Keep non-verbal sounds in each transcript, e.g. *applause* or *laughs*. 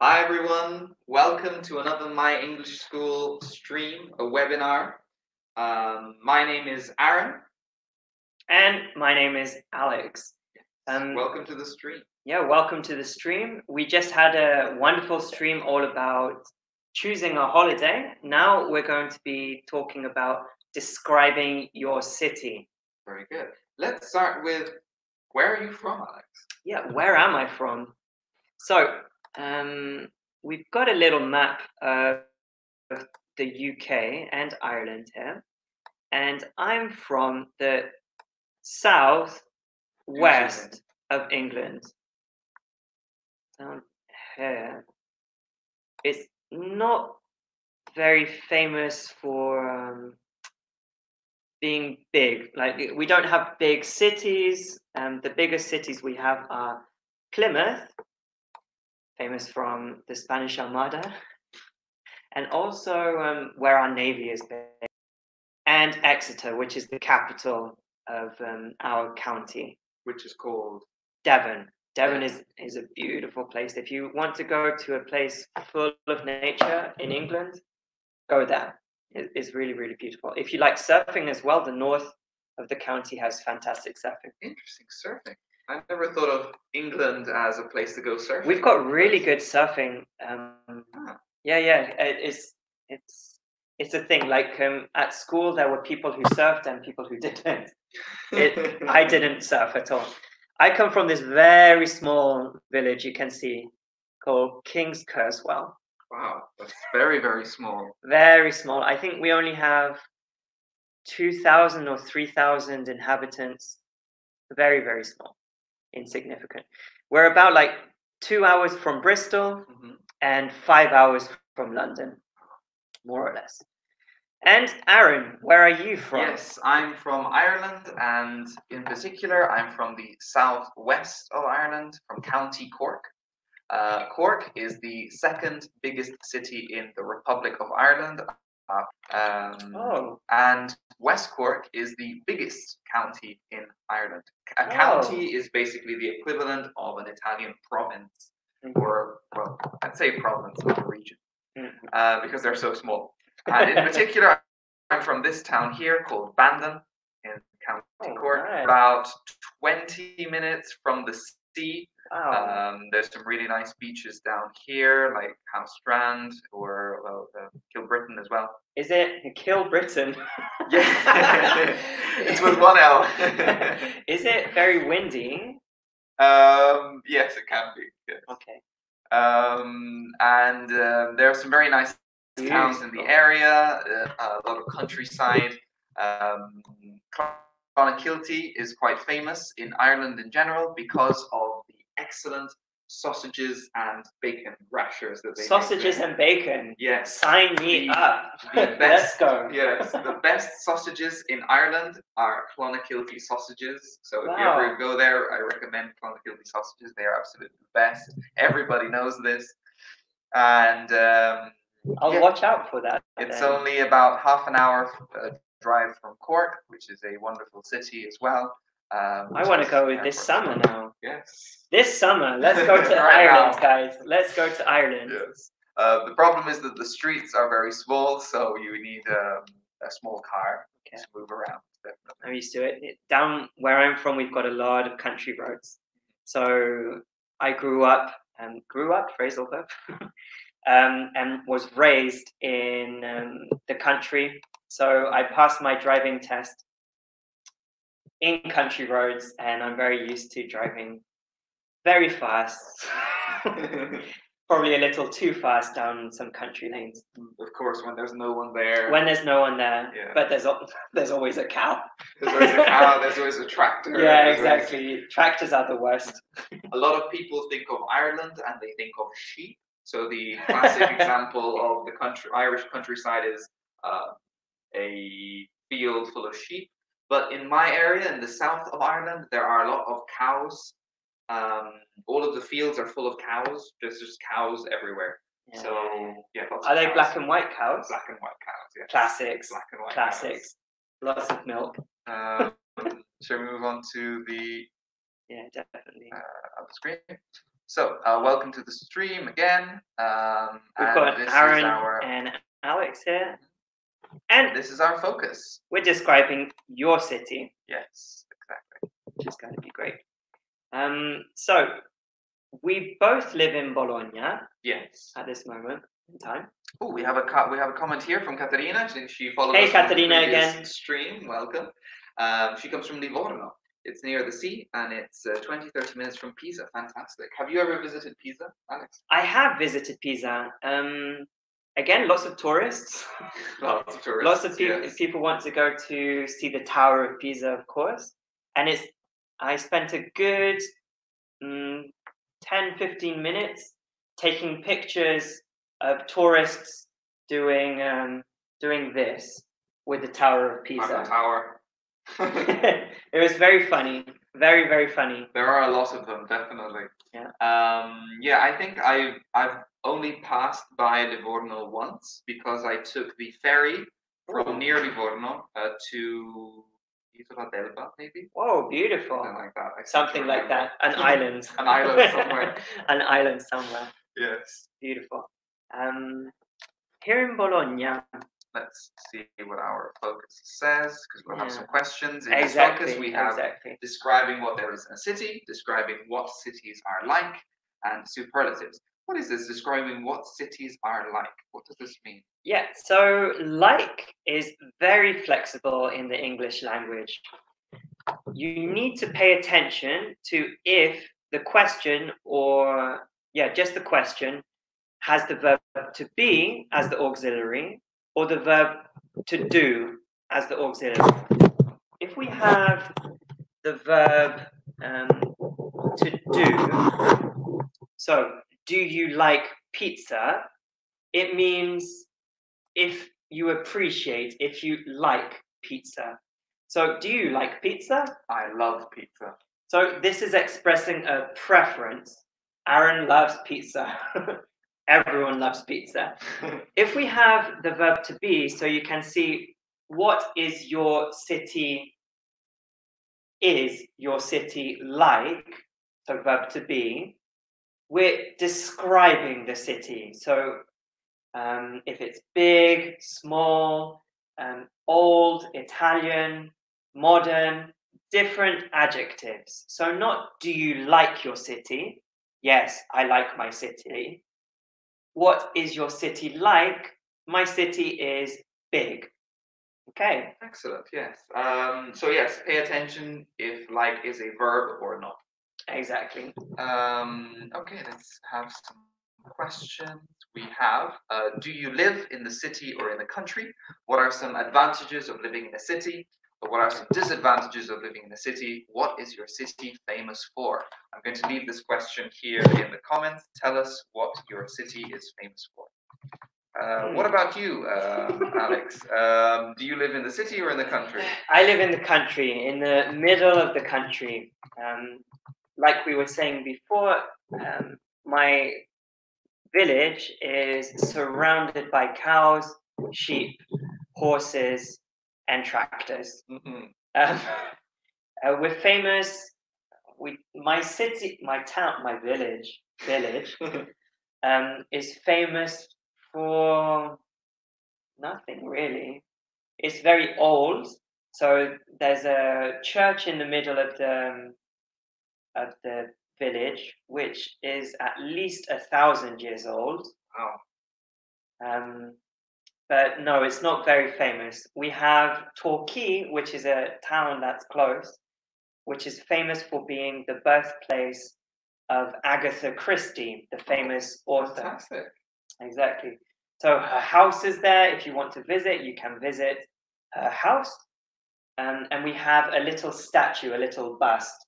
Hi everyone, welcome to another My English School stream, a webinar. Um, my name is Aaron. And my name is Alex. Um, welcome to the stream. Yeah, welcome to the stream. We just had a wonderful stream all about choosing a holiday. Now we're going to be talking about describing your city. Very good. Let's start with where are you from, Alex? Yeah, where am I from? So, um, we've got a little map of the UK and Ireland here, and I'm from the south west of England. Down here, it's not very famous for um, being big. Like we don't have big cities. Um, the biggest cities we have are Plymouth, famous from the Spanish Armada, and also um, where our navy is based, and Exeter, which is the capital of um, our county, which is called Devon. Devon is, is a beautiful place. If you want to go to a place full of nature in England, go there. It, it's really, really beautiful. If you like surfing as well, the north of the county has fantastic surfing. Interesting surfing. I never thought of England as a place to go surfing. We've got really good surfing. Um, ah. Yeah, yeah. It's it's it's a thing. Like um, at school, there were people who surfed and people who *laughs* didn't. It, I *laughs* didn't surf at all. I come from this very small village you can see called King's Kerswell. Wow, that's very, very small. Very small. I think we only have 2,000 or 3,000 inhabitants. Very, very small, insignificant. We're about like two hours from Bristol mm-hmm. and five hours from London, more or less. And Aaron, where are you from? Yes, I'm from Ireland, and in particular, I'm from the southwest of Ireland, from County Cork. Uh, Cork is the second biggest city in the Republic of Ireland. Uh, um, oh. And West Cork is the biggest county in Ireland. A oh. county is basically the equivalent of an Italian province, mm-hmm. or, well, I'd say province, a region, mm-hmm. uh, because they're so small. And in *laughs* particular, I'm from this town here called Bandon in County oh, Cork, about 20 minutes from the sea. Wow. Um, there's some really nice beaches down here, like House Strand or well, uh, as well. Is it Kilbrittain? yeah, *laughs* it's with one L. *laughs* Is it very windy? Um, yes, it can be. Yes. Okay. Um, and um, there are some very nice towns in the area, uh, a lot of countryside. Um, Clonakilty is quite famous in Ireland in general because of excellent sausages and bacon rashers that they sausages and bacon. Yes, sign me the, up. The *laughs* best, Let's go. Yes, the best sausages in Ireland are Clonakilty sausages. So wow. if you ever go there, I recommend Clonakilty sausages. They are absolutely the best. Everybody knows this, and um, I'll yeah. watch out for that. It's then. only about half an hour uh, drive from Cork, which is a wonderful city as well. Um, I want to go with this summer now. Yes. This summer, let's go to *laughs* right Ireland, now. guys. Let's go to Ireland. Yes. Uh, the problem is that the streets are very small, so you need um, a small car okay. to move around. Definitely. I'm used to it. Down where I'm from, we've got a lot of country roads. So I grew up and grew up, phrasal verb, *laughs* um, and was raised in um, the country. So I passed my driving test in country roads, and I'm very used to driving very fast. *laughs* Probably a little too fast down some country lanes. Of course, when there's no one there. When there's no one there, yeah. but there's *laughs* there's always a cow. There's always a cow. *laughs* There's always a tractor. Yeah, exactly. Always... Tractors are the worst. a lot of people think of Ireland and they think of sheep. So the classic example of the country Irish countryside is uh, a field full of sheep. But in my area, in the south of Ireland, there are a lot of cows. Um, all of the fields are full of cows. There's just cows everywhere. Yeah. So yeah, are they black and white cows? Black and white cows. Yeah. Classics. Black and white. Classics. Cows. Lots of milk. Um, *laughs* shall we move on to the yeah, definitely. Uh, on the screen. So, uh, welcome to the stream again. Um, We've and got this Aaron our and Alex here. And this is our focus. we're describing your city, Yes, exactly. which is going to be great. Um, so, we both live in Bologna Yes. at this moment in time. Oh, we have a co- we have a comment here from Caterina. She, she followed Hey, us from the Caterina again. Stream. Welcome. Um, she comes from Livorno. It's near the sea and it's uh, 20, 30 minutes from Pisa. Fantastic. Have you ever visited Pisa, Alex? I have visited Pisa. Um, again, *laughs* lots of tourists. Lots of tourists. lots of people yes. people want to go to see the Tower of Pisa, of course. And it's I spent a good mm, 10, 15 minutes taking pictures of tourists doing um, doing this with the Tower of Pisa. Tower. *laughs* *laughs* it was very funny, very very funny. There are a lot of them, definitely. Yeah. Um, yeah, I think I've I've only passed by Livorno once because I took the ferry from near Livorno uh, to Isola d'Elba, maybe Oh, beautiful! something like that. Something like that. An *laughs* island. An island somewhere. *laughs* An island somewhere. Yes. Beautiful. Um, here in Bologna, Let's see what our focus says because we'll have Yeah. some questions. In this exactly, focus, we have exactly. describing what there is in a city, describing what cities are like, and superlatives. What is this? Describing what cities are like. What does this mean? Yeah, so like is very flexible in the English language. You need to pay attention to if the question or, yeah, just the question has the verb to be as the auxiliary or the verb to do as the auxiliary. If we have the verb um, to do, so do you like pizza? It means if you appreciate, if you like pizza. So, do you like pizza? I love pizza. So, this is expressing a preference. Aaron loves pizza. *laughs* Everyone loves pizza. *laughs* If we have the verb to be, so you can see what is your city is your city like, so verb to be, we're describing the city. So um, if it's big, small, um, old, Italian, modern, different adjectives. So not do you like your city? Yes, I like my city. What is your city like? My city is big. Okay. Excellent. Yes. Um, so yes, pay attention if like is a verb or not. Exactly. Um, okay, let's have some questions. We have: uh, Do you live in the city or in the country? What are some advantages of living in a city? What are some disadvantages of living in a city? What is your city famous for? I'm going to leave this question here in the comments. Tell us what your city is famous for. Uh, what about you, um, Alex? Um, do you live in the city or in the country? I live in the country, in the middle of the country. Um, like we were saying before, um, my village is surrounded by cows, sheep, horses, and tractors. Mhm. Um, *laughs* uh, we're famous. We, my city, my town, my village, village, *laughs* *laughs* um, is famous for nothing really. It's very old. So there's a church in the middle of the um, of the village, which is at least a thousand years old. Wow. Um, but no, it's not very famous. We have Torquay, which is a town that's close, which is famous for being the birthplace of Agatha Christie, the famous author. Fantastic. Exactly. So her house is there. If you want to visit, you can visit her house. Um, and we have a little statue, a little bust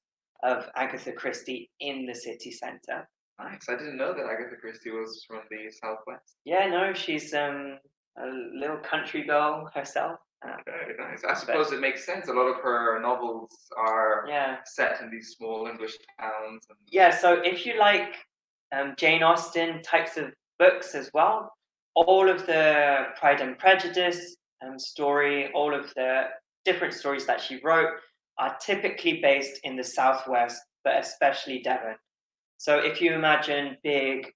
of Agatha Christie in the city centre. Nice. I didn't know that Agatha Christie was from the southwest. Yeah, no, she's um, a little country girl herself. Uh, Very nice. I suppose it makes sense. A lot of her novels are yeah. set in these small English towns. And Yeah, so if you like um, Jane Austen types of books as well, all of the Pride and Prejudice um, story, all of the different stories that she wrote are typically based in the southwest, but especially Devon. So if you imagine big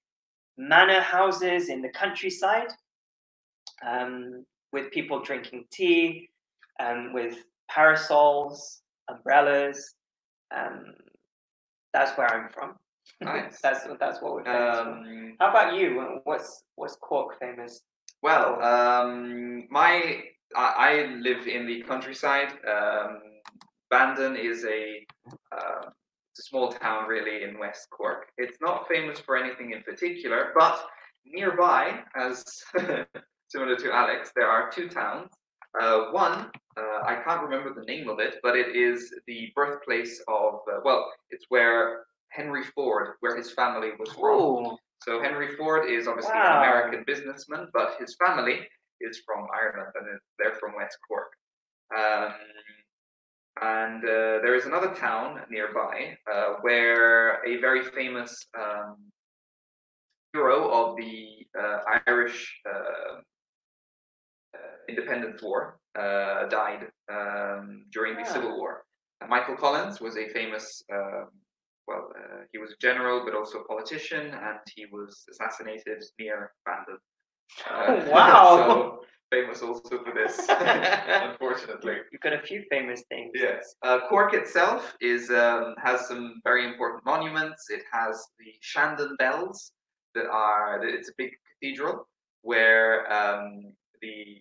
manor houses in the countryside, um, with people drinking tea, um, with parasols, umbrellas. Um, that's where I'm from. Nice. *laughs* that's that's what we're famous. Um, How about you? What's what's Cork famous? well, um, my I, I live in the countryside. Bandon is a uh, a small town really in West Cork. It's not famous for anything in particular, but nearby, as *laughs* similar to Alex, there are two towns. Uh, one, uh, I can't remember the name of it, but it is the birthplace of, uh, well, it's where Henry Ford, where his family was from. Oh, So Henry Ford is obviously Wow. an American businessman, but his family is from Ireland and they're from West Cork. Um, and uh, there is another town nearby uh, where a very famous um, hero of the uh, Irish uh, uh, Independence War uh, died um, during the Ah. Civil War. Uh, Michael Collins was a famous, um, well, uh, he was a general but also a politician, and he was assassinated near Bandon. *laughs* Uh, Oh, *laughs* wow. so famous also for this, *laughs* unfortunately. you've got a few famous things. Yes. Uh, Cork itself is um, has some very important monuments. It has the Shandon Bells that are. It's a big cathedral where um, the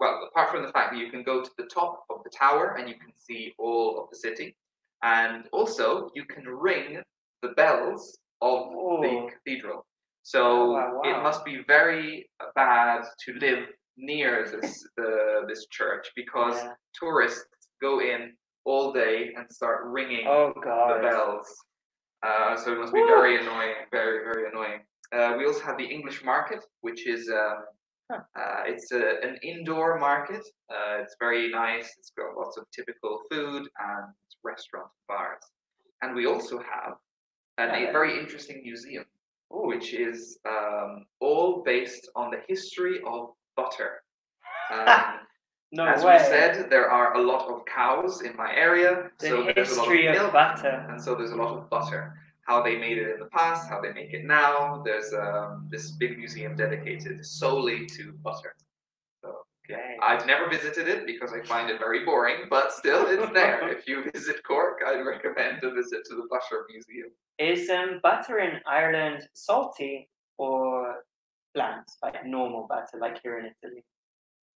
well, apart from the fact that you can go to the top of the tower and you can see all of the city, and also you can ring the bells of Oh. the cathedral. So Wow, wow. it must be very bad to live near this the this church because Yeah. tourists go in all day and start ringing Oh the bells. Uh, so it must be Woo. very annoying, very very annoying. Uh, we also have the English market, which is um, Huh. uh, it's a, an indoor market. Uh, it's very nice. It's got lots of typical food and restaurant bars. And we also have an, a very interesting museum, Ooh. which is um, all based on the history of butter. *laughs* Um, no as way. we said, there are a lot of cows in my area, the so there's a lot of milk, butter. and so there's a lot of butter. How they made it in the past, how they make it now. There's um, this big museum dedicated solely to butter. Okay. I've never visited it because I find it very boring, but still, it's there. *laughs* if you visit Cork, I'd recommend a visit to the Butter Museum. Is um, butter in Ireland salty or bland, like normal butter, like here in Italy?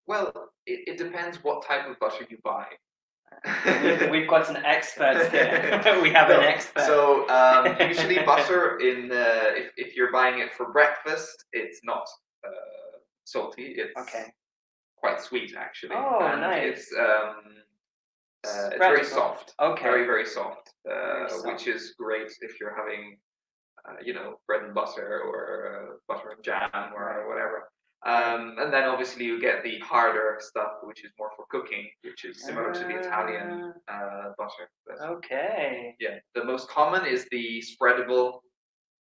Well, it, it depends what type of butter you buy. We've got an expert here. *laughs* we have an expert. So um, usually *laughs* butter in uh, if, if you're buying it for breakfast, it's not uh, salty. It's okay. quite sweet actually. Oh, and nice. It's um, uh, it's very soft. Okay. Very very soft, uh, Very soft. which is great if you're having uh, you know bread and butter or uh, butter and jam or whatever. Um, and then obviously you get the harder stuff, which is more for cooking, which is similar to the Italian uh, butter. But- Okay. yeah, the most common is the spreadable.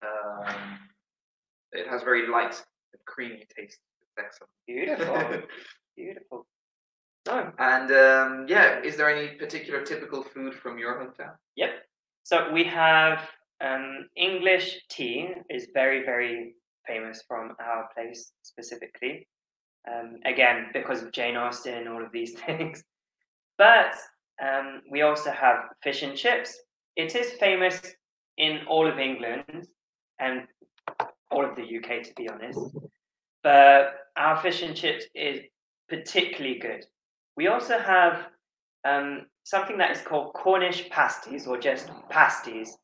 Um, it has very light, and creamy taste. It's excellent. Beautiful. *laughs* Beautiful. No. and um, yeah, is there any particular typical food from your hometown? Yep. So we have um, English tea is very very famous from our place specifically. Um, again, because of Jane Austen and all of these *laughs* things. But um, we also have fish and chips. It is famous in all of England and all of the UK, to be honest. But our fish and chips is particularly good. We also have um, something that is called Cornish pasties or just pasties.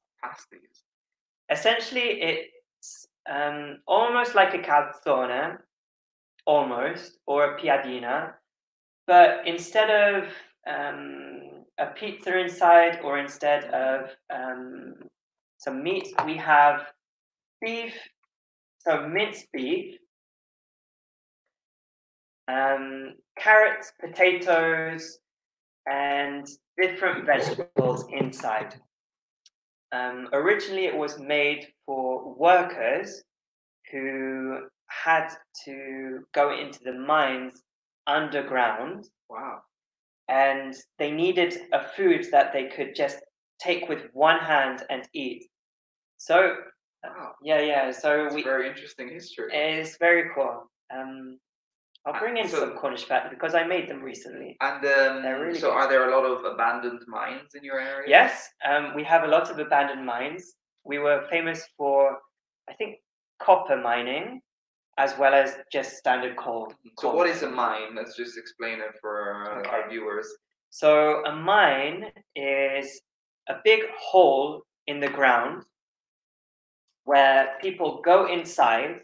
Essentially, it's um, almost like a calzone, almost, or a piadina, but instead of um, a pizza inside or instead of um, some meat, we have beef, so minced beef, um, carrots, potatoes, and different vegetables inside. Um, originally, it was made for workers who had to go into the mines underground Wow. and they needed a food that they could just take with one hand and eat. So Wow, Yeah, yeah. So it's we very interesting history. it's very cool. Um, I'll bring in so- some Cornish pat because I made them recently. And um, They're really so, good. are there a lot of abandoned mines in your area? Yes, um, we have a lot of abandoned mines. We were famous for, I think, copper mining, as well as just standard coal. So, coal what is a mine? Let's just explain it for Okay. our viewers. So a mine is a big hole in the ground where people go inside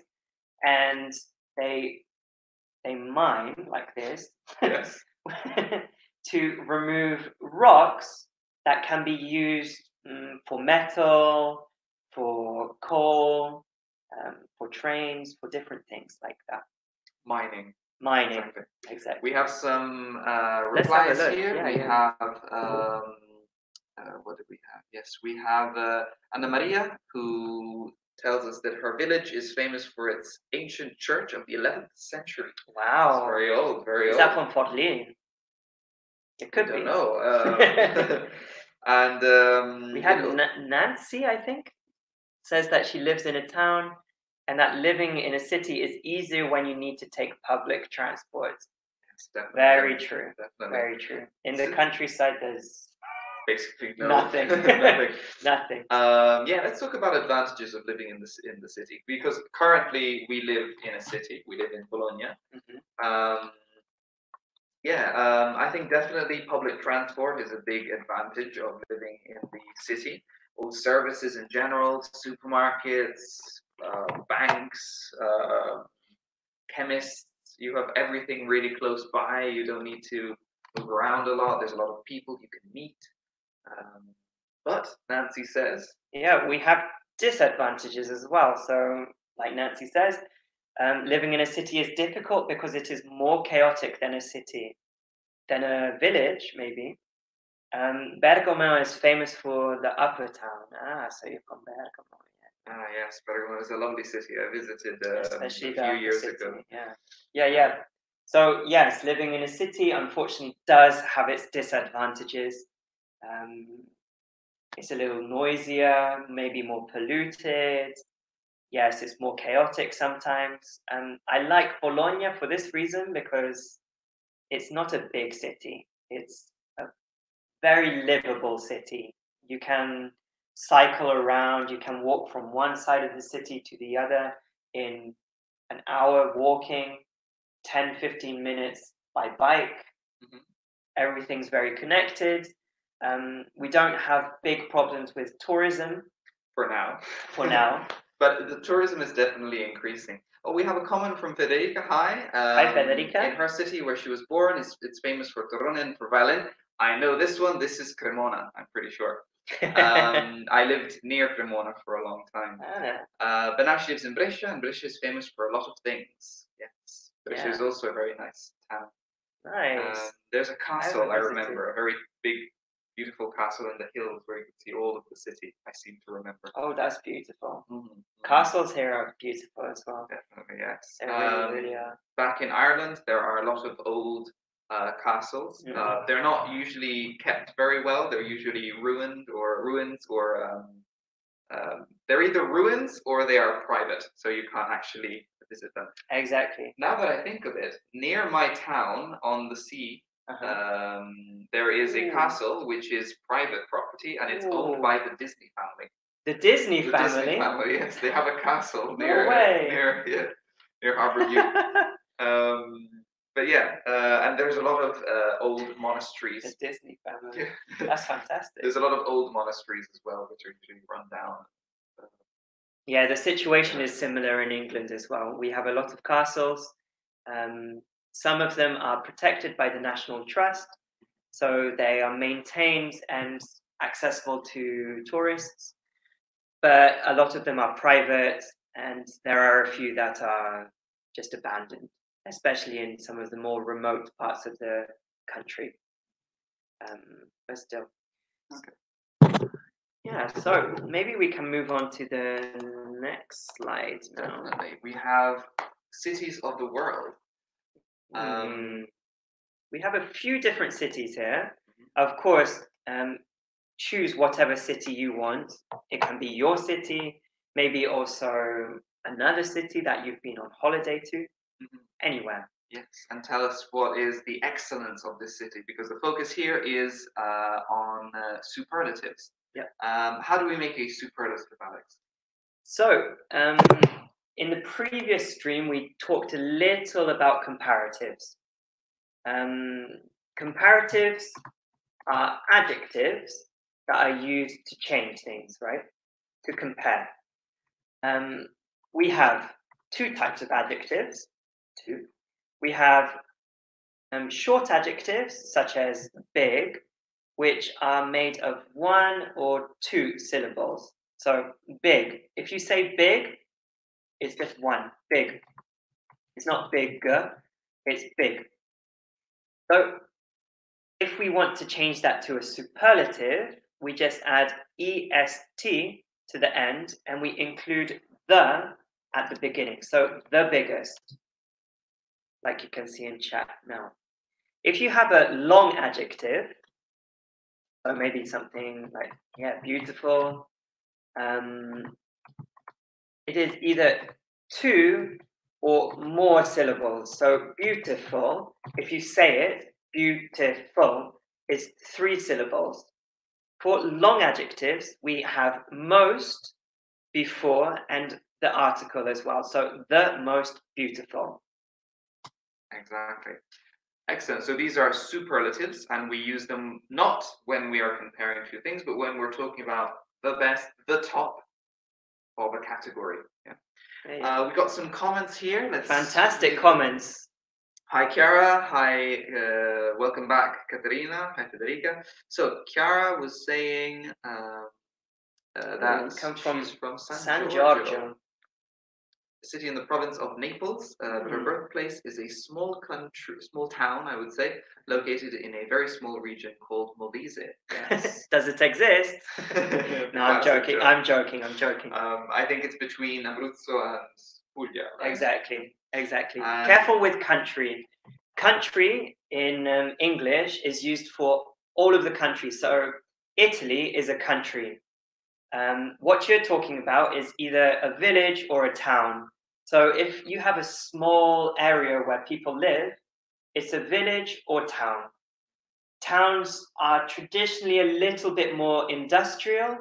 and they they mine like this Yes. *laughs* to remove rocks that can be used mm, for metal, for coal, um, for trains, for different things like that. Mining. Mining, Exactly. exactly. We have some uh, Let's have replies here. Yeah, we yeah. have um, uh, what do we have? Yes, we have uh, Anna Maria who tells us that her village is famous for its ancient church of the 11th century. It's Wow. very old, very Is old. that from Forlì? It could I don't be. know. Uh, *laughs* *laughs* and um, We had you know, Na- Nancy, I think, says that she lives in a town and that living in a city is easier when you need to take public transport. it's definitely- Very true. Definitely. Very true. In the countryside, there's Basically, no. Nothing. *laughs* *laughs* nothing. nothing. Um, yeah, let's talk about advantages of living in the in the city because currently we live in a city. We live in Bologna. Mhm. Um, yeah, um, I think definitely public transport is a big advantage of living in the city. All services in general, supermarkets, uh, banks, uh, chemists. You have everything really close by. You don't need to move around a lot. There's a lot of people you can meet. Um, but Nancy says, Yeah, we have disadvantages as well. So, like Nancy says, um, living in a city is difficult because it is more chaotic than a city, than a village, maybe. Um, Bergamo is famous for the upper town. Ah, so you're from Bergamo, yeah. ah, yes, Bergamo is a lovely city. I visited uh, especially a few years city, ago. Yeah, yeah, yeah. So yes, living in a city unfortunately does have its disadvantages. Um, it's a little noisier, maybe more polluted. Yes, it's more chaotic sometimes. Um, I like Bologna for this reason because it's not a big city. It's a very livable city. You can cycle around, you can walk from one side of the city to the other in an hour walking, 10, 15 minutes by bike. Mhm. Everything's very connected. Um, we don't have big problems with tourism For now. for now. *laughs* But the tourism is definitely increasing. Oh, we have a comment from Federica. Hi. Um, Federica. In her city where she was born, it's, it's famous for Torrone and for violin. I know this one. This is Cremona, I'm pretty sure. Um, *laughs* I lived near Cremona for a long time. Ah, Uh, but now she lives in Brescia, and Brescia is famous for a lot of things. Yes. Brescia Yeah. is also a very nice town. nice. Uh, there's a castle, I visited. remember, a very big, beautiful castle in the hills where you can see all of the city. I seem to remember. oh, that's beautiful. Mhm. Castles here are beautiful as well. Definitely, yes. They really, Um, really are. back in Ireland, there are a lot of old uh, castles. Mhm. Uh, they're not usually kept very well. They're usually ruined or ruins or um, um, they're either ruins or they are private, so you can't actually visit them. Exactly. Now that I think of it, near my town on the sea, Uh-huh. um, there is a Ooh. castle which is private property and it's owned by the Disney family. the Disney The family. Disney family, yes, they have a castle No near way. near yeah, near Harborview. *laughs* um, but yeah, uh, and there's a lot of uh, old monasteries. the Disney family. Yeah. That's *laughs* fantastic. There's a lot of old monasteries as well, which are usually run down. Yeah, the situation is similar in England as well. We have a lot of castles. Um, some of them are protected by the National Trust, so they are maintained and accessible to tourists. But a lot of them are private, and there are a few that are just abandoned, especially in some of the more remote parts of the country. Um, but still. Yeah, so maybe we can move on to the next slide now. Definitely, we have cities of the world. Um, Mm, we have a few different cities here. Of course, um, choose whatever city you want. It can be your city, maybe also another city that you've been on holiday to, Mhm. anywhere. Yes, and tell us what is the excellence of this city because the focus here is uh, on uh, superlatives. Yeah. Um, how do we make a superlative, Alex? So, um, in the previous stream, we talked a little about comparatives. Um, comparatives are adjectives that are used to change things, right? To compare. Um, we have two types of adjectives. Two. We have um, short adjectives such as big, which are made of one or two syllables. So big. If you say big, it's just one. Big. It's not bigger. It's big. So if we want to change that to a superlative, we just add est to the end and we include the at the beginning. So the biggest, like you can see in chat now. If you have a long adjective, or maybe something like, yeah, beautiful, um, it is either two or more syllables. So beautiful, if you say it, beautiful, is three syllables. For long adjectives, we have most before and the article as well. So the most beautiful. Exactly. Excellent. So these are superlatives, and we use them not when we are comparing two things, but when we're talking about the best, the top of a category. Yeah. Uh, we got some comments here. Let's Fantastic comments. Hi, Chiara. Hi, uh, welcome back, Katerina. Hi, Federica. So, Chiara was saying um, uh, that come from from San, San Giorgio, Giorgio. City in the province of Naples. Uh, but her Mm. birthplace is a small country, small town, I would say, located in a very small region called Molise. Yes. *laughs* Does it exist? *laughs* no, I'm joking. I'm joking. I'm joking. Um, I think it's between Abruzzo and Puglia. Right? Exactly. Exactly. And- Careful with country. Country in um, English is used for all of the countries. So Italy is a country. Um, what you're talking about is either a village or a town. So if you have a small area where people live, it's a village or town. Towns are traditionally a little bit more industrial,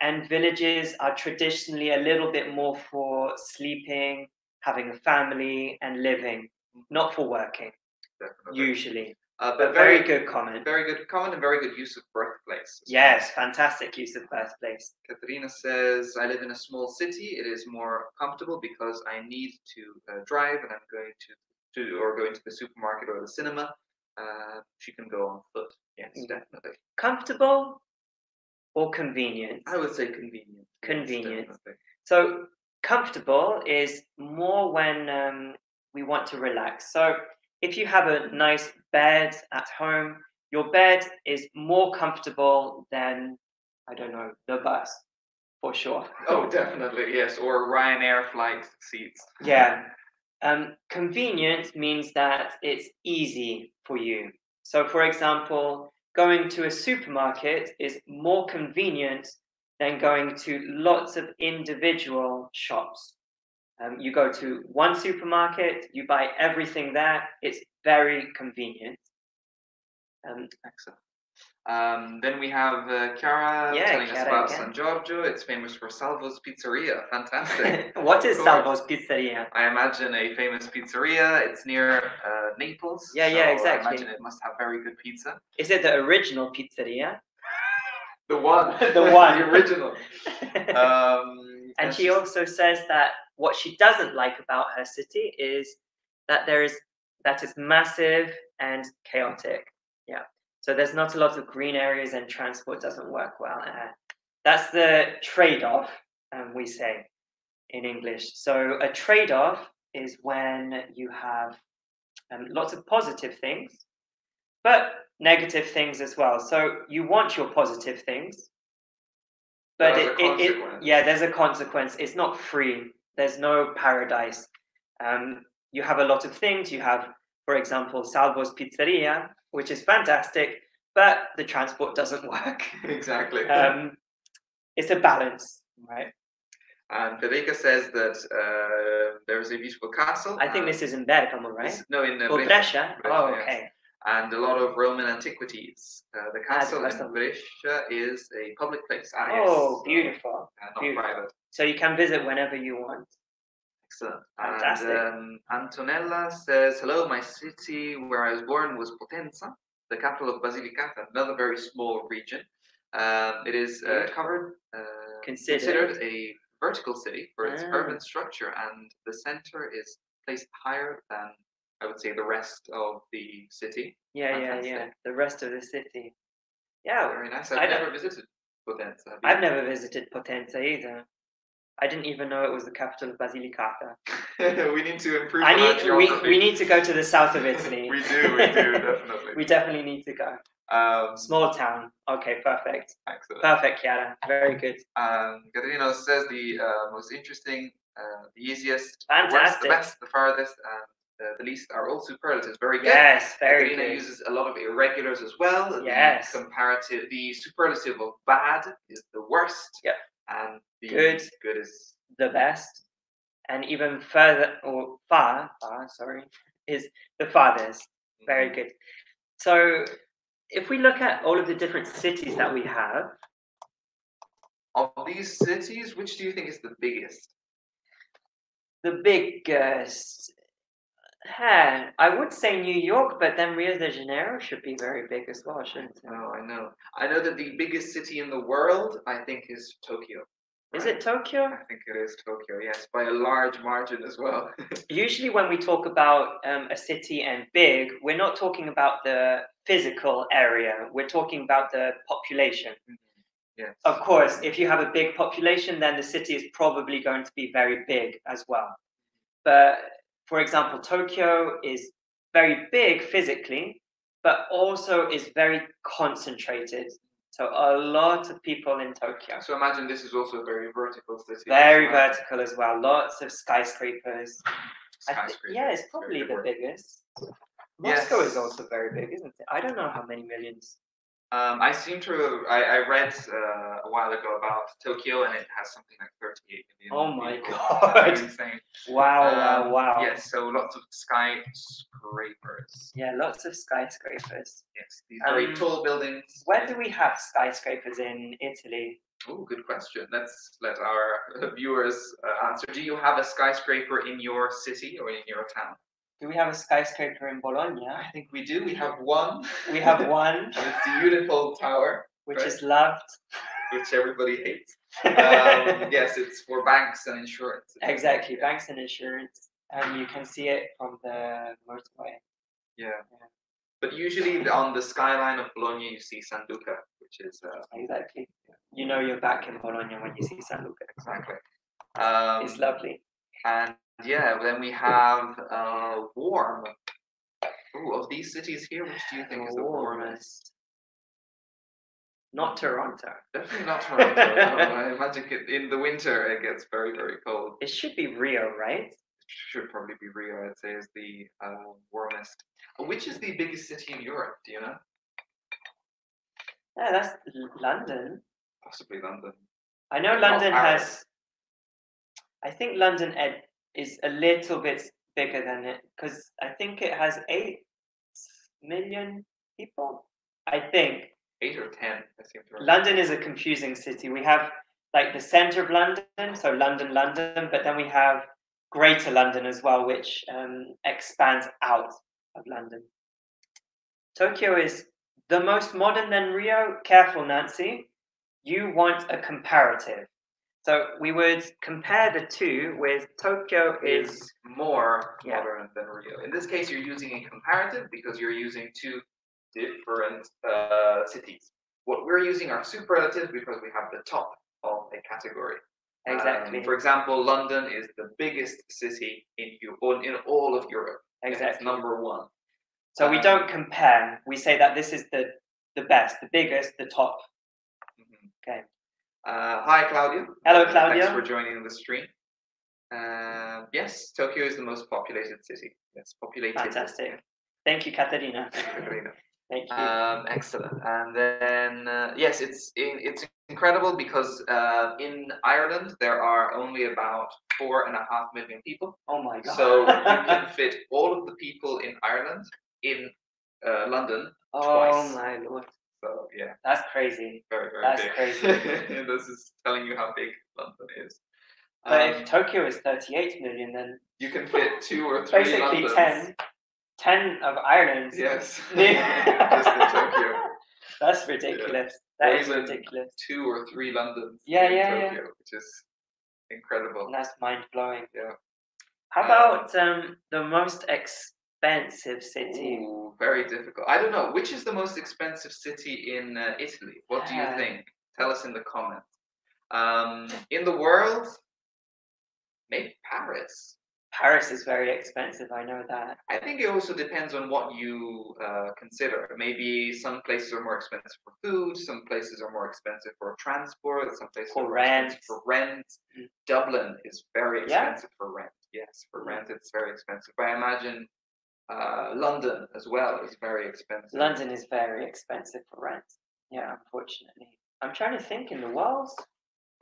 and villages are traditionally a little bit more for sleeping, having a family, and living, not for working, Definitely. usually. Uh, But very good comment. Very good comment and very good use of birthplace. as well. Yes, fantastic use of birthplace. Katerina says, I live in a small city. It is more comfortable because I need to uh, drive and I'm going to, to or going to the supermarket or the cinema. Uh, she can go on foot. Yes, Mm. definitely. Comfortable or convenient? I would say convenient. Convenient. definitely. So comfortable is more when um, we want to relax. So if you have a nice bed at home, your bed is more comfortable than I don't know the bus, for sure. *laughs* Oh, definitely. Yes. Or Ryanair flight seats. *laughs* Yeah. Um, convenient means that it's easy for you. So, for example, going to a supermarket is more convenient than going to lots of individual shops. Um, you go to one supermarket, you buy everything there, it's very convenient. Um, Excellent. Um, then we have uh, Chiara Yeah, telling us about again. San Giorgio. It's famous for Salvo's Pizzeria. Fantastic. *laughs* what is Salvo's Pizzeria? I imagine a famous pizzeria. It's near uh, Naples. Yeah, yeah, exactly. I imagine it must have very good pizza. Is it the original pizzeria? *laughs* The one. The one. *laughs* the original. Um, and she also says that what she doesn't like about her city is that there is that is massive and chaotic. Yeah. So there's not a lot of green areas and transport doesn't work well. Uh, that's the trade-off, um, we say in English. So a trade-off is when you have um, lots of positive things, but negative things as well. So you want your positive things, but it, it, it yeah, there's a consequence. It's not free. There's no paradise. Um, you have a lot of things. You have, for example, Salvo's Pizzeria, which is fantastic, but the transport doesn't *laughs* work. exactly. *laughs* Um, it's a balance, right? And Federica says that uh, there's a beautiful castle. I think this is in Bergamo, right? this- no, in uh, Brescia, Brescia? Oh, yes. And a lot of Roman antiquities. Uh, the castle Brescia. in Brescia is a public place. Ah, Oh, so, beautiful. uh, not beautiful. private. So you can visit whenever you want. Excellent. Fantastic. And um, Antonella says, "Hello, my city where I was born was Potenza, the capital of Basilicata, another very small region. Um, it is uh, covered, uh, Considered. a vertical city for its Ah. urban structure, and the center is placed higher than I would say the rest of the city. Yeah, yeah, yeah. The rest of the city. Yeah, Very nice. I've I don't- never visited Potenza. Have I've never visited Potenza either. I didn't even know it was the capital of Basilicata. *laughs* we need to improve. I need we, we need to go to the south of Italy. *laughs* we do. We do definitely. *laughs* we definitely need to go. um, Small town. Okay, perfect. excellent. Perfect, Chiara. Very good. Um, Caterina says the uh, most interesting, uh, the easiest, the worst, the best, the farthest, and uh, the least are all superlatives. Very good. Yes, very Caterina good. uses a lot of irregulars as well. The Yes. comparative, the superlative of bad is the worst. Yep. And the Good. good is The best. And even further or far, far, sorry, is the farthest. Very Mhm. good. So if we look at all of the different cities that we have, Of these cities, which do you think is the biggest? the biggest huh, I would say New York, but then Rio de Janeiro should be very big as well, shouldn't it? Oh, I know. I know that the biggest city in the world, I think, is Tokyo. Is it Tokyo? I think it is Tokyo. Yes, by a large margin as well. *laughs* Usually, when we talk about um, a city and big, we're not talking about the physical area, we're talking about the population. yes. Of course, if you have a big population, then the city is probably going to be very big as well. But for example, Tokyo is very big physically, but also is very concentrated. So a lot of people in Tokyo. So imagine this is also a very vertical city. Very well. vertical as well. Lots of skyscrapers. I thi- Skyscraper. yeah, it's probably the biggest. Moscow is also very big, isn't it? I don't know how many millions. Um, I seem to. I, I read uh, a while ago about Tokyo, and it has something like 38 million. Oh my people. *laughs* God. Insane. Wow, wow, Um, wow. Yes, so lots of skyscrapers. Yeah, lots of skyscrapers. Yes, these very Um, tall buildings. Where do we have skyscrapers in Italy? Oh, good question. Let's let our *laughs* viewers uh, answer. Do you have a skyscraper in your city or in your town? Do we have a skyscraper in Bologna? I think we do. We have one. We have *laughs* one, it's the Unipol Tower, which Right. is loved. which everybody hates. *laughs* Um, yes, it's for banks and insurance. exactly, Yeah. banks and insurance. And you can see it from the motorway. Yeah. Yeah. But usually on the skyline of Bologna, you see San Luca, which is uh, Exactly. You know you're back in Bologna when you see San Luca. exactly. Um, It's lovely. And yeah, then we have uh, warm. Ooh, of these cities here, which do you think is the warmest? Not Toronto. Definitely not Toronto. no, I imagine it, in the winter it gets very, very cold. It should be Rio, right? It should probably be Rio, I'd say, is the uh, warmest. Which is the biggest city in Europe? Do you know? Yeah, that's London. Possibly London. I know London has. I think London ed- is a little bit bigger than it because I think it has eight million people. I think Eight or ten, I seem to remember. London is a confusing city. We have like the center of London, so London, London, but then we have Greater London as well, which um, expands out of London. Tokyo is the most modern than Rio. Careful, Nancy. You want a comparative. So we would compare the two with Tokyo is is more Yeah. modern than Rio. In this case, you're using a comparative because you're using two different uh, cities. What we're using are superlatives because we have the top of a category. Um, exactly for example, London is the biggest city in Eu- in all of Europe. It's exactly. number one. So we um, don't compare. We say that this is the the best, the biggest, the top. Mhm. Okay. Uh, hi, Claudia. Hello, Claudia. Thanks for joining the stream. Uh, yes, Tokyo is the most populated city. Yes, populated. Fantastic. Thank you, Katarina. Katarina. *laughs* Thank you. Um, excellent. And then uh, yes, it's in, it's incredible because uh, in Ireland there are only about four and a half million people. Oh my god. So you *laughs* can fit all of the people in Ireland in uh, London. oh twice. my lord. So yeah, That's crazy. very very That's big. crazy. *laughs* this is telling you how big London is. But Um, if Tokyo is 38 million, then you can fit two or three basically Londons. 10, 10 of Ireland's. Yes, *laughs* just in Tokyo. *laughs* That's ridiculous. Or That is ridiculous. Two or three Londons. Yeah, in yeah, yeah. Which is incredible. That's mind blowing. Yeah. How Um, about um, the most expensive city? Ooh, very difficult. I don't know. Which is the most expensive city in uh, Italy? What do you Yeah. think? Tell us in the comments. Um, in the world, maybe Paris. Paris is very expensive. I know that. I think it also depends on what you uh, consider. Maybe some places are more expensive for food, some places are more expensive for transport, some places For rent. for rent. Mm. Dublin is very Yeah. expensive for rent. Yes, for Mm. rent it's very expensive. But I imagine uh, London as well is very expensive. London is very expensive for rent. Yeah, unfortunately. I'm trying to think in the world.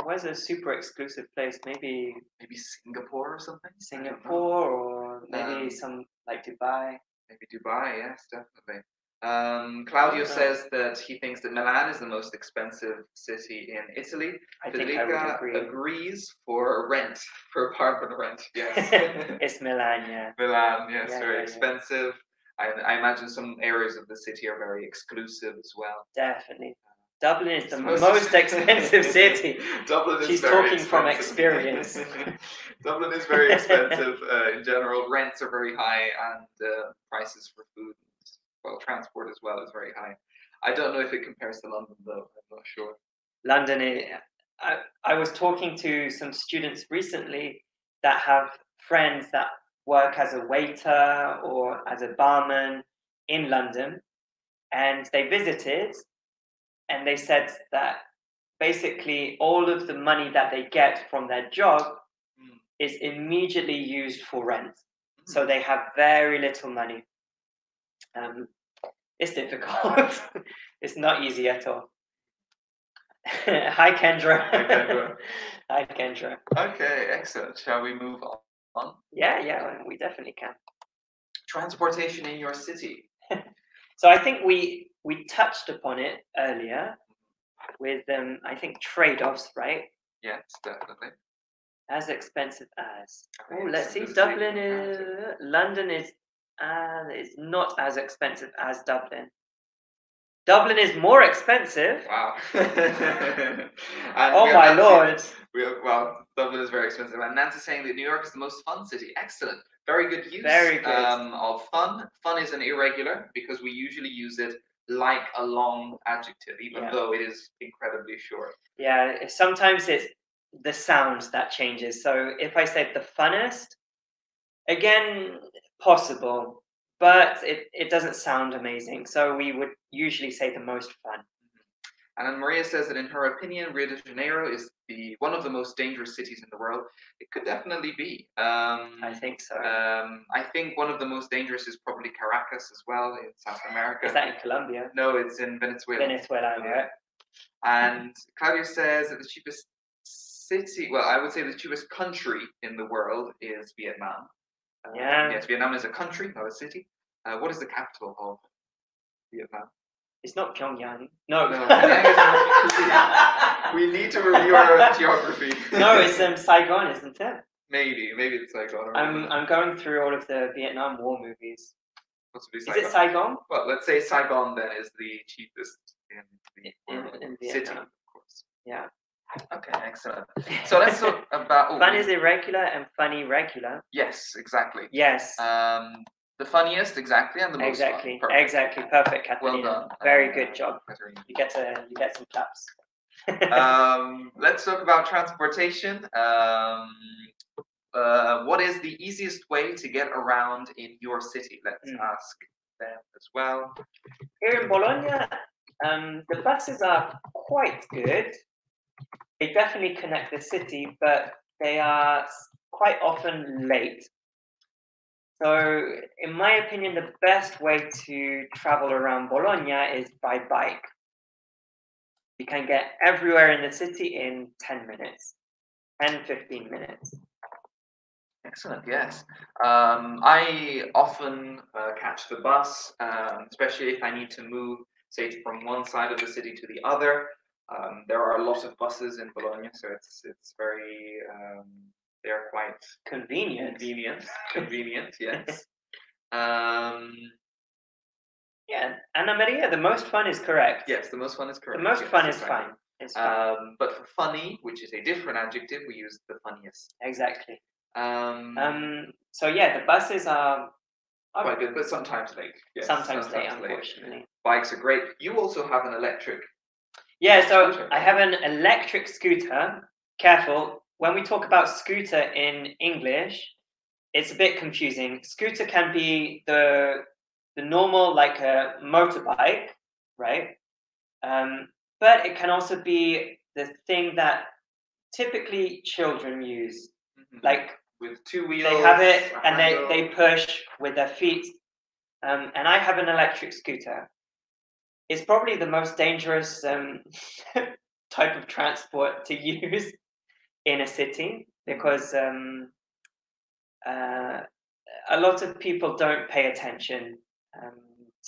Where's a super exclusive place? Maybe Maybe Singapore or something. I don't know. Singapore or maybe Um, some like Dubai. Maybe Dubai. Yes, definitely. Um, Claudio Okay. says that he thinks that Milan is the most expensive city in Italy. I think I would Federica agree. agrees for rent, for apartment rent. Yes. *laughs* it's *laughs* Milan, yeah. Milan, yes, Yeah, very yeah, yeah. expensive. I, I imagine some areas of the city are very exclusive as well. Definitely. Dublin is the It's most, *laughs* expensive city. Dublin is She's talking from experience. Dublin is very expensive uh, in general. Rents are very high, and uh, prices for food, well, transport as well, is very high. I don't know if it compares to London though. I'm not sure. London, i- I, I was talking to some students recently that have friends that work as a waiter or as a barman in London, and they visited and they said that basically all of the money that they get from their job Mm. is immediately used for rent. Mm. So they have very little money. Um, it's difficult. *laughs* it's not easy at all. *laughs* Hi, Kendra. Hi, Kendra. *laughs* Hi, Kendra. Okay, excellent. Shall we move on? Yeah, yeah, we definitely can. Transportation in your city. So I think we we touched upon it earlier with um, I think trade-offs, right? Yes, definitely. As expensive as. Oh, let's see. Dublin is. London is uh, it's not as expensive as Dublin. Dublin is more expensive. Wow. *laughs* Oh my Nancy- lord! We have, well, Dublin is very expensive. And Nancy's saying that New York is the most fun city. Excellent. Very good use Very good. Um, of fun. Fun is an irregular because we usually use it like a long adjective, even Yeah. though it is incredibly short. Yeah, sometimes it's the sound that changes. So if I said the funnest, again, possible, but it, it doesn't sound amazing. So we would usually say the most fun. And then Maria says that in her opinion, Rio de Janeiro is the one of the most dangerous cities in the world. It could definitely be. Um, I think so. Um, I think one of the most dangerous is probably Caracas as well in South America. Is that in Colombia? no, it's in Venezuela. Venezuela, Yeah. And Claudio says that the cheapest city, well, I would say the cheapest country in the world is Vietnam. Um, Yeah. Yes, Vietnam is a country, not a city. Uh, what is the capital of Vietnam? It's not Pyongyang. No. No, Pyongyang *laughs* We need to review our geography. no, it's um, Saigon, isn't it? maybe, maybe it's Saigon. I'm. I'm going through all of the Vietnam War movies. Is it Saigon? Well, let's say Saigon then is the cheapest in the In- world. in city, Vietnam. of course. Yeah. Okay, excellent. So let's talk *laughs* about oh, Fun is irregular and funny regular. yes, exactly. Yes. Um, the funniest, exactly, and the most exactly. fun. Perfect. Exactly. Perfect, Well done. Very uh, good job. Katerina. You get to you get some claps. um, *laughs* let's talk about transportation. Um, uh, what is the easiest way to get around in your city? Let's Mm. ask them as well. Here in Bologna, um, the buses are quite good. They definitely connect the city, but they are quite often late. So, in my opinion, the best way to travel around Bologna is by bike. you can get everywhere in the city in 10 minutes, 10, 15 minutes. Excellent. Yes, um, I often uh, catch the bus, um, especially if I need to move, say, from one side of the city to the other. Um, there are a lot of buses in Bologna, so it's it's very um, they're quite Convenient. convenient. *laughs* Convenient, yes. *laughs* um, Yeah, Anna Maria, the most fun is correct. yes, the most fun is correct. The most yes, fun is exactly. fine. It's fine. Um, but for funny, which is a different adjective, we use the funniest. exactly. Um, Um, so yeah, the buses are, quite good, but sometimes late. Yes, sometimes late, unfortunately. Bikes are great. You also have an electric. Yeah, so. I have an electric scooter. Careful, when we talk about scooter in English, it's a bit confusing. Scooter can be the the normal like a motorbike, right? Um, but it can also be the thing that typically children use. Mhm. Like with two wheels. they have it and they, they push with their feet. Um, and I have an electric scooter. It's probably the most dangerous um, *laughs* type of transport to use *laughs* in a city because um, uh, a lot of people don't pay attention um,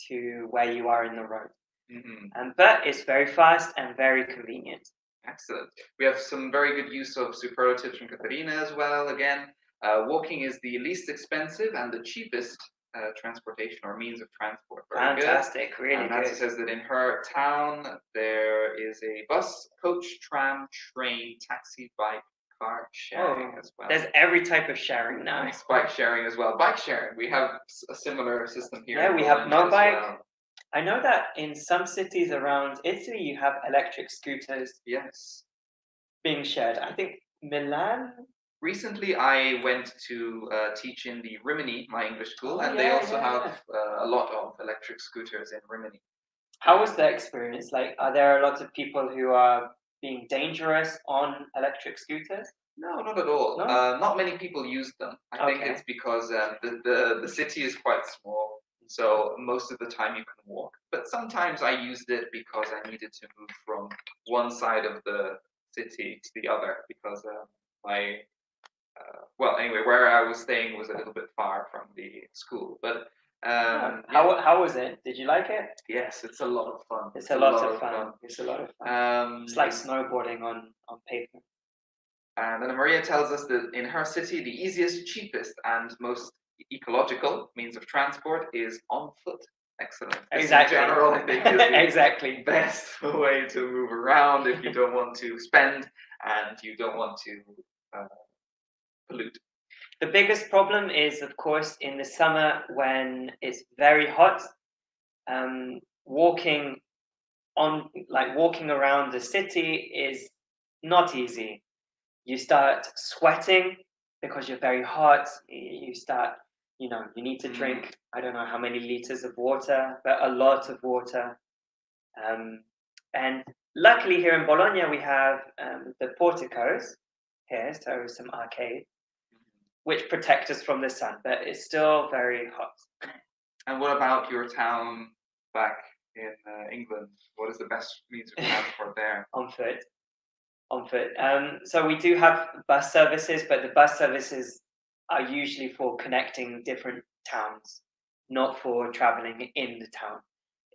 to where you are in the road. Mhm. Um, but it's very fast and very convenient. Excellent. We have some very good use of superlatives from Katharina as well. Again, uh, walking is the least expensive and the cheapest uh, transportation or means of transport. Very good. Fantastic, really and Nancy good. says that in her town there is a bus, coach, tram, train, taxi, bike, car sharing Oh, as well. There's every type of sharing now. Nice bike sharing as well. Bike sharing. We have a similar system here. Yeah, we have as Mobike. well. I know that in some cities around Italy, you have electric scooters Yes. being shared. I think Milan. Recently, I went to uh, teach in the Rimini, my English school, Oh, and they also yeah, have uh, a lot of electric scooters in Rimini. How was the experience? Like, are there a lot of people who are being dangerous on electric scooters? No, not at all. No? Uh, not many people use them. I think it's because um, the, the the city is quite small, so most of the time you can walk. But sometimes I used it because I needed to move from one side of the city to the other because uh, my uh, well, anyway, where I was staying was a little bit far from the school. But um, how, how was it? Did you like it? yes, it's a lot of fun. It's a lot of fun. It's a lot of fun. Um, It's like snowboarding on, on pavement. And then Maria tells us that in her city, the easiest, cheapest, and most ecological means of transport is on foot. Excellent. Exactly. In general, I think is *laughs* the exactly. best *laughs* way to move around if you don't want to spend and you don't want to uh, pollute. The biggest problem is, of course, in the summer when it's very hot. Um, walking on, like walking around the city, is not easy. You start sweating because you're very hot. You start, you know, you need to Mm. drink. I don't know how many liters of water, but a lot of water. Um, and luckily, here in Bologna, we have um, the porticos here, so some arcade which protect us from the sun, but it's still very hot. And what about your town back in uh, England? What is the best means of *laughs* transport there? on foot. On foot. Um, so we do have bus services, but the bus services are usually for connecting different towns, not for traveling in the town.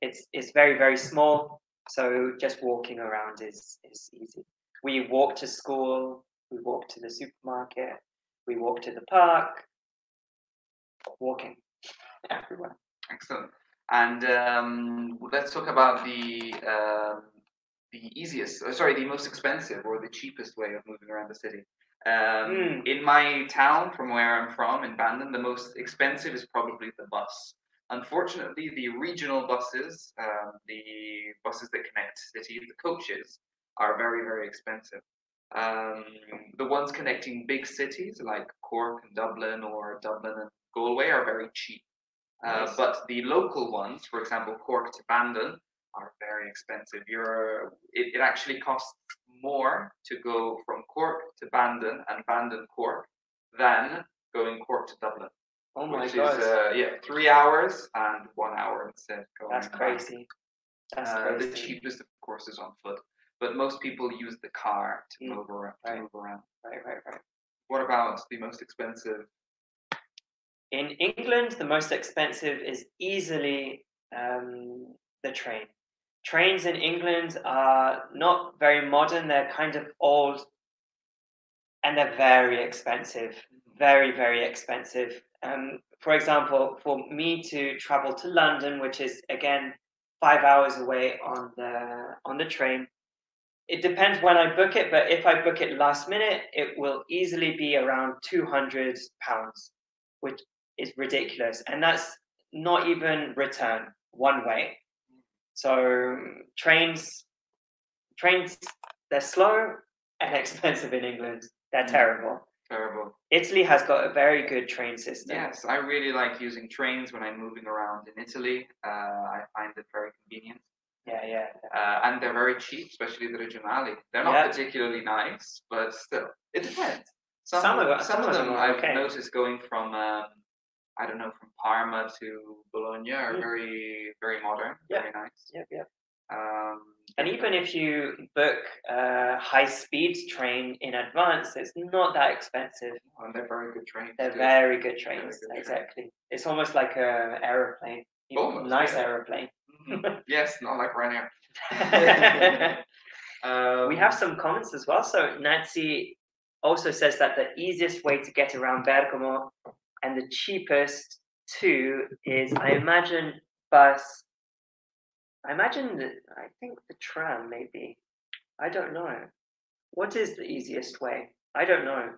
It's it's very very small, so just walking around is is easy. We walk to school, we walk to the supermarket, we walk to the park. Walking everywhere. Excellent. And um, let's talk about the um, the easiest, uh, sorry, the most expensive or the cheapest way of moving around the city. Um, Hmm. In my town, from where I'm from, in Bandon, the most expensive is probably the bus. Unfortunately, the regional buses, um, the buses that connect cities, the coaches, are very, very expensive. Um, the ones connecting big cities like Cork and Dublin or Dublin and Galway are very cheap. Uh, Nice. but the local ones, for example, Cork to Bandon, are very expensive. You're it, it actually costs more to go from Cork to Bandon and Bandon Cork than going Cork to Dublin, Oh my which god, is uh, yeah three hours and one hour instead. Going that's crazy. That's Uh, crazy. the cheapest, of course, is on foot. But most people use the car to Mm, move around. Right. move around. Right, right, right. What about the most expensive? In England, the most expensive is easily um, the train. Trains in England are not very modern, they're kind of old and they're very expensive. Very, very expensive. Um, for example, for me to travel to London, which is again five hours away on the on the train, it depends when I book it, but if I book it last minute, it will easily be around two hundred pounds, which is ridiculous, and that's not even return one way. So trains, trains, they're slow and *laughs* expensive in England. They're Mm. terrible. Terrible. Italy has got a very good train system. Yes, I really like using trains when I'm moving around in Italy. Uh, I find it very convenient. Yeah, yeah. Uh, and they're very cheap, especially the regionali. They're not Yeah. particularly nice, but still, it depends. Some, Some of- some, some of them them I've okay. noticed going from, um, I don't know, from Parma to Bologna are Mm. very, very modern, Yeah. very nice. Yep, yep. Um, And even if you book a high speed train in advance, it's not that expensive. and they're very good trains. They're too. very good trains. good trains. exactly. It's almost like a aeroplane. Almost, nice yeah. aeroplane. *laughs* Yes, not like Ryanair. *laughs* we Um, have some comments as well. So Nancy also says that the easiest way to get around Bergamo and the cheapest too is, I imagine, bus. I imagine I think the tram maybe. I don't know. What is the easiest way? I don't know.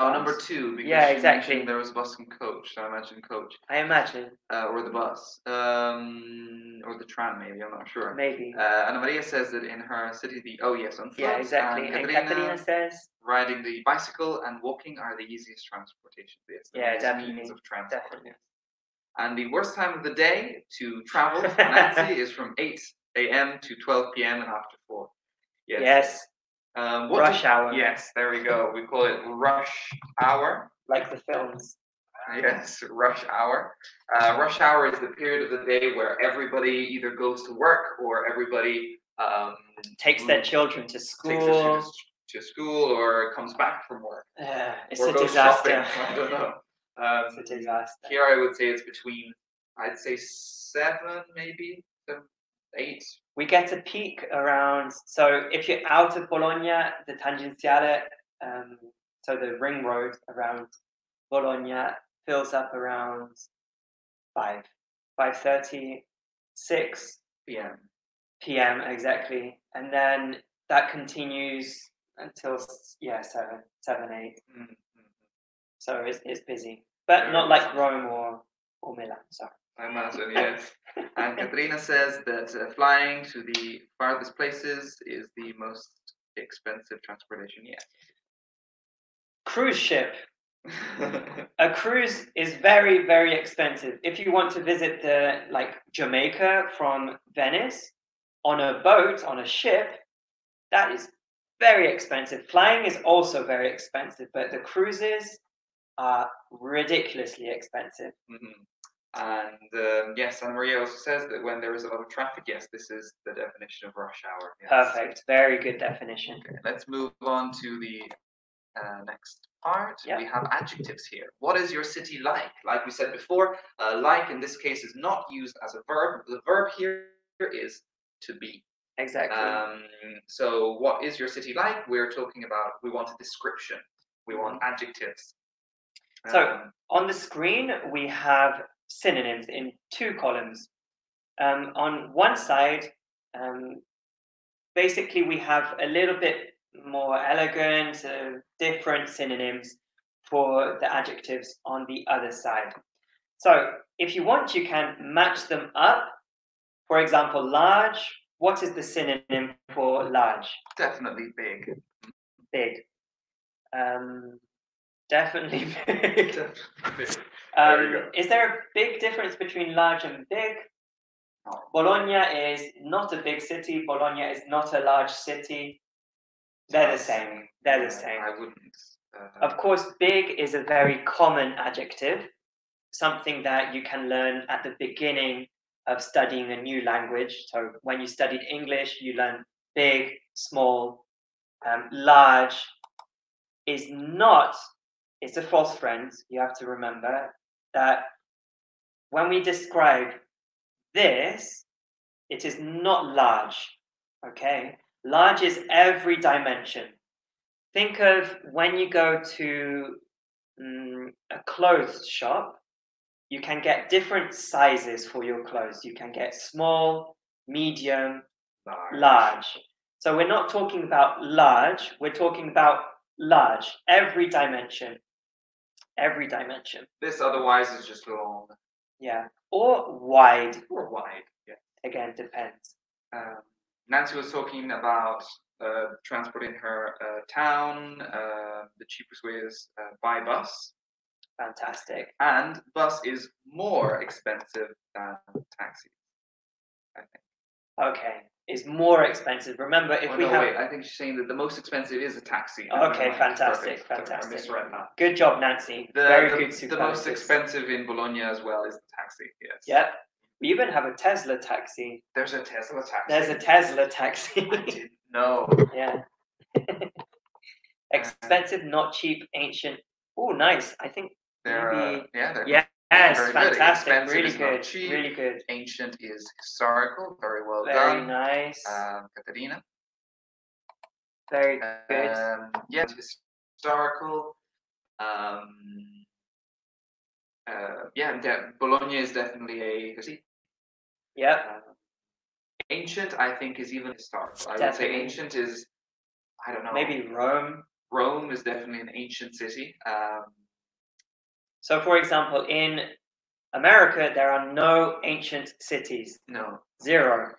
Oh, number two, because Yeah, exactly. there was a bus and coach, so I imagine coach. I imagine uh, or the bus, um, or the tram, maybe. I'm not sure. maybe. Uh, Anna Maria says that in her city, the oh yes, on foot, yeah, exactly. and And Katerina, Katerina says riding the bicycle and walking are the easiest transportation. Yes, Yeah, definitely, means of transport. definitely. yes. And the worst time of the day to travel Nancy *laughs* is from 8 a.m. to 12 p.m. and after four. Yes. yes, Um, rush do- hour. Yes, there we go. We call it rush hour. like the films. *laughs* Yes, rush hour. Uh, rush hour is the period of the day where everybody either goes to work or everybody um, Takes their children to takes school. their students to school or comes back from work Uh, *sighs* it's or a disaster. shopping. *laughs* I don't know. Um, It's a disaster. here I would say it's between, I'd say seven, maybe seven, eight. We get a peak around. So if you're out of Bologna, the tangenziale, um, so the ring road around Bologna fills up around five, five thirty, six p.m. p.m. exactly, and then that continues until yeah seven, seven, eight. Mm, mm, So it's, it's busy, but Very not like. Rome or or Milan. Sorry. I yes. And Katrina says that uh, flying to the farthest places is the most expensive transportation yet. Cruise ship. *laughs* A cruise is very, very expensive. If you want to visit the like Jamaica from Venice on a boat, on a ship, that is very expensive. Flying is also very expensive, but the cruises are ridiculously expensive. Mhm. And um, yes, Anna Maria also says that when there is a lot of traffic, yes, this is the definition of rush hour. yes. Perfect. Very good definition. Let's move on to the uh, next part. Yeah. We have adjectives here. What is your city like? Like we said before, uh, like in this case is not used as a verb. The verb here is to be. Exactly. Um, so, what is your city like? We're talking about, we want a description, we want adjectives. So- Um, On the screen, we have synonyms in two columns. Um, on one side, um, basically, we have a little bit more elegant, uh, different synonyms for the adjectives on the other side. So, if you want, you can match them up. For example, large. What is the synonym for large? definitely big. Big. Um, definitely *laughs* big. Definitely big. There Um, go. is there a big difference between large and big? Bologna is not a big city. Bologna is not a large city. They're the same. They're the same. I wouldn't. Uh, Of course, big is a very common adjective, something that you can learn at the beginning of studying a new language. So when you studied English, you learn big, small, um, large is not, it's a false friend. You have to remember that when we describe this, it is not large. Okay. Large is every dimension. Think of when you go to um, a clothes shop, you can get different sizes for your clothes. You can get small, medium, Large. large. So we're not talking about large, we're talking about large, every dimension. Every dimension. This otherwise is just long Yeah. Or wide, or wide. Yeah. again, depends. Um, Nancy was talking about uh, transport in her uh, town. Uh, the cheapest way is uh, by bus, Fantastic. and bus is more expensive than taxi. I think. Okay. Is more expensive. Remember, if oh, we no, have wait. I think she's saying that the most expensive is a taxi. Okay, mind. fantastic, Perfect. I fantastic. misread that. good job, Nancy. The, Very the, good the most superlatives. expensive in Bologna as well is the taxi. Yes. Yep. We even have a Tesla taxi. There's a Tesla taxi. There's a Tesla taxi. I didn't know. *laughs* yeah. Expensive, not cheap, ancient. Oh, nice. I think They're uh, Maybe- yeah. They're yes, very fantastic. Expensive Really good. cheap. Really good. ancient is historical. Very well Very done. Very nice. Um. Very good. Um, yeah, historical. Um, uh, yeah, de- Bologna is definitely a city. Yep. Um, ancient, I think, is even historical. I would say ancient is, I don't know. Maybe Rome. Rome is definitely an ancient city. Um, So, for example, in America, there are no ancient cities. no, Zero.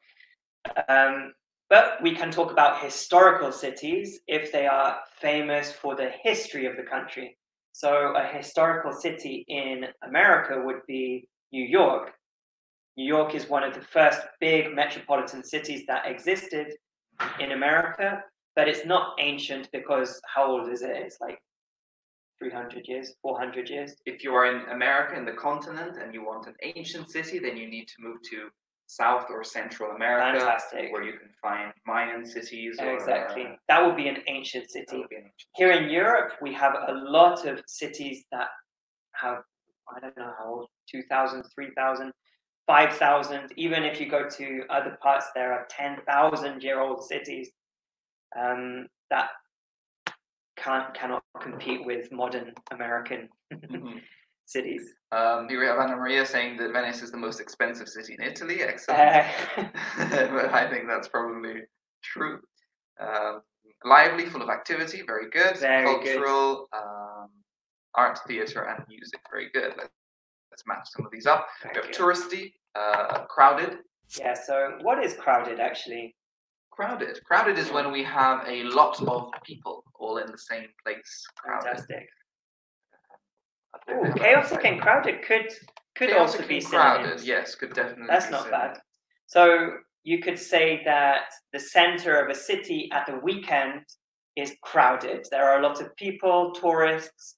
Um, but we can talk about historical cities if they are famous for the history of the country. So, a historical city in America would be New York. New York is one of the first big metropolitan cities that existed in America, but it's not ancient because how old is it? It's like 300 years, 400 years. if you are in America, in the continent, and you want an ancient city, then you need to move to South or Central America, Fantastic. where you can find Mayan cities. Or, Exactly. uh, That would be an ancient city. an ancient Here in Europe, we have a lot of cities that have, I don't know how old, 2,000, 3,000, 5,000. Even if you go to other parts, there are 10,000 year old cities um, that can't cannot compete with modern American Mhm. *laughs* cities. Um, here we have Anna Maria saying that Venice is the most expensive city in Italy. Excellent. Uh, *laughs* but I think that's probably true. Um, lively, full of activity, very good. Very good. Cultural, Um, art, theatre, and music, very good. Let's, let's match some of these up. We have good. touristy, uh, crowded. yeah, so what is crowded actually? Crowded. Crowded is when we have a lot of people all in the same place. Crowded. Fantastic. Ooh, chaotic and crowded could could Chaotic also be crowded. synonyms. Yes, could definitely. That's not synonyms. bad. So you could say that the center of a city at the weekend is crowded. There are a lot of people, tourists.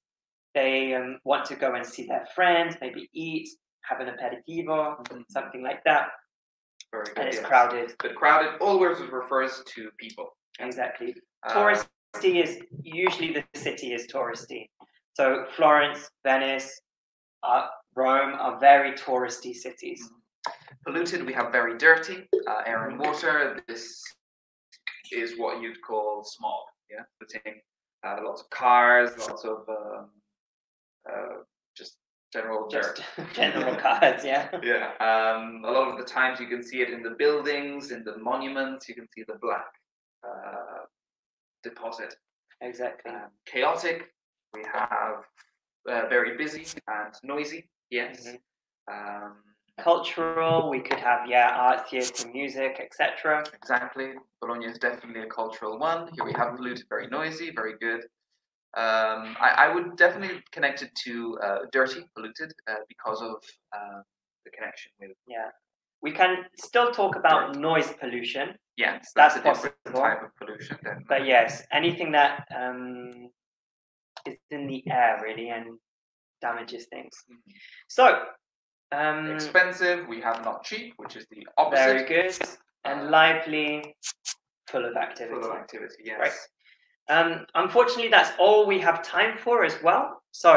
They um, want to go and see their friends, maybe eat, have an aperitivo, Mhm. something like that, Very good. and it's yes. crowded. But crowded always refers to people. Exactly. Uh, Touristy is usually the city is touristy. So Florence, Venice, uh, Rome are very touristy cities. polluted, we have very dirty uh, air and water. This is what you'd call smog. Yeah, putting uh, lots of cars, lots of um, uh, just general Just dirt. *laughs* general cars, yeah. *laughs* Yeah, um, a lot of the times you can see it in the buildings, in the monuments. You can see the black uh, deposit. Exactly. Um, chaotic, we have uh, very busy and noisy. Yes. Mhm. Um, Cultural, we could have yeah, art, theatre, music, etc. Exactly. Bologna is definitely a cultural one. Here we have polluted, very noisy, very good. Um, I, I would definitely connect it to uh, dirty, polluted, uh, because of uh, the connection with. Yeah. We can still talk about noise pollution, Yes, That's that's, possible. type of pollution. Definitely. but yes, anything that um, is in the air really and damages things. Mhm. So, Um, Expensive, we have not cheap, which is the opposite. very good. And lively, full of activity. Full of activity, yes. Right. Um, unfortunately, that's all we have time for as well. So,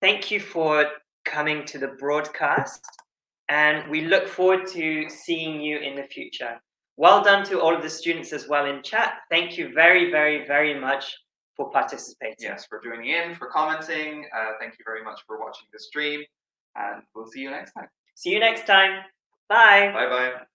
thank you for coming to the broadcast, and we look forward to seeing you in the future. Well done to all of the students as well in chat. Thank you very, very, very much for participating. Yes, for joining in, for commenting. Uh, thank you very much for watching the stream, and we'll see you next time. See you next time. Bye. Bye bye.